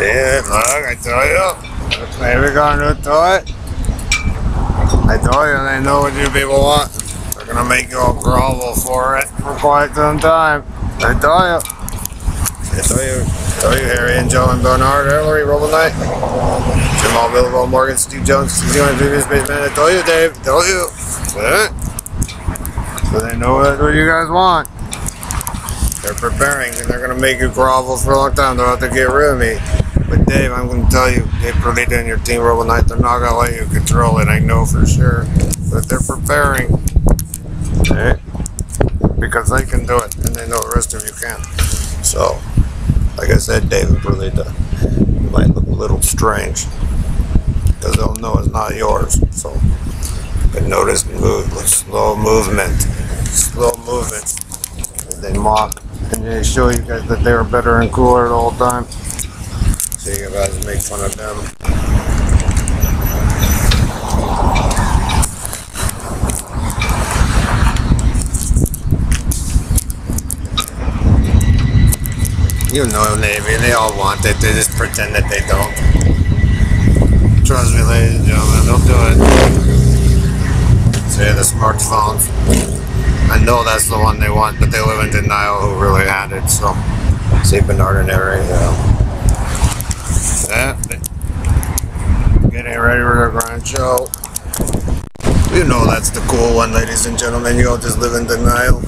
See it? Look, I told you. Maybe gonna do it. I told you they know what you people want. They're gonna make you all grovel for it for quite some time. I told you. I told you. I told you, Harry and Joe and Bernard, Hillary, Robo Knight, Jamal Billable, Morgan, Steve Jones, Steve Jones, previous basement. I told you, Dave. I told you. So they know what, you guys want. They're preparing and they're gonna make you grovel for a long time. They're have to get rid of me. But Dave, I'm gonna tell you, Dave Perlita and your team Robo Knight, they're not gonna let you control it, I know for sure. But they're preparing. Okay? Because they can do it and they know the rest of you can't. So like I said, David Perlita, you might look a little strange. Because they'll know it's not yours. So but notice move slow movement. Slow movement. They mock and they show you guys that they are better and cooler at all time. So you guys make fun of them. You know Navy, they all want it, they just pretend that they don't. Trust me, ladies and gentlemen, they'll do it. See the smartphones. I know that's the one they want, but they live in denial who really had it, so. See Bernard and Harry, yeah. Yeah. Getting ready for their grand show. You know that's the cool one, ladies and gentlemen. You all just live in denial.